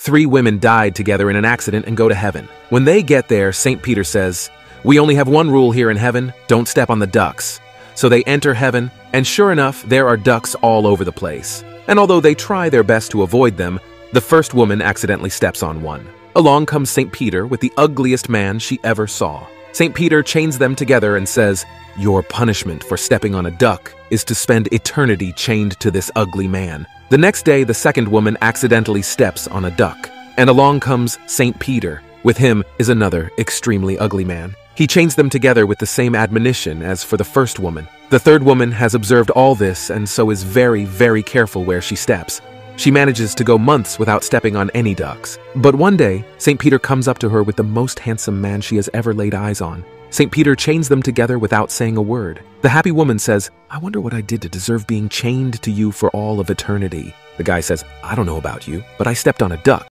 Three women died together in an accident and go to heaven. When they get there, St. Peter says, We only have one rule here in heaven don't step on the ducks. So they enter heaven, and sure enough, there are ducks all over the place. And although they try their best to avoid them, the first woman accidentally steps on one. Along comes St. Peter with the ugliest man she ever saw. St. Peter chains them together and says, Your punishment for stepping on a duck is to spend eternity chained to this ugly man. The next day, the second woman accidentally steps on a duck, and along comes St. Peter. With him is another extremely ugly man. He chains them together with the same admonition as for the first woman. The third woman has observed all this and so is very, very careful where she steps. She manages to go months without stepping on any ducks. But one day, St. Peter comes up to her with the most handsome man she has ever laid eyes on. St. Peter chains them together without saying a word. The happy woman says, I wonder what I did to deserve being chained to you for all of eternity. The guy says, I don't know about you, but I stepped on a duck.